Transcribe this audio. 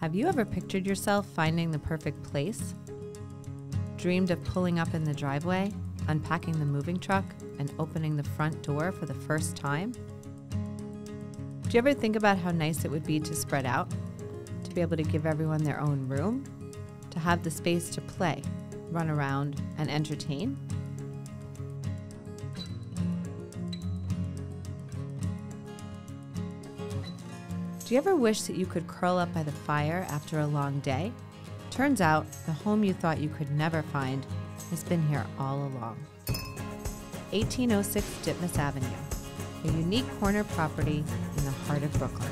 Have you ever pictured yourself finding the perfect place? Dreamed of pulling up in the driveway, unpacking the moving truck, and opening the front door for the first time? Do you ever think about how nice it would be to spread out? To be able to give everyone their own room? To have the space to play, run around, and entertain? Do you ever wish that you could curl up by the fire after a long day? Turns out, the home you thought you could never find has been here all along. 1806 Ditmas Avenue, a unique corner property in the heart of Brooklyn.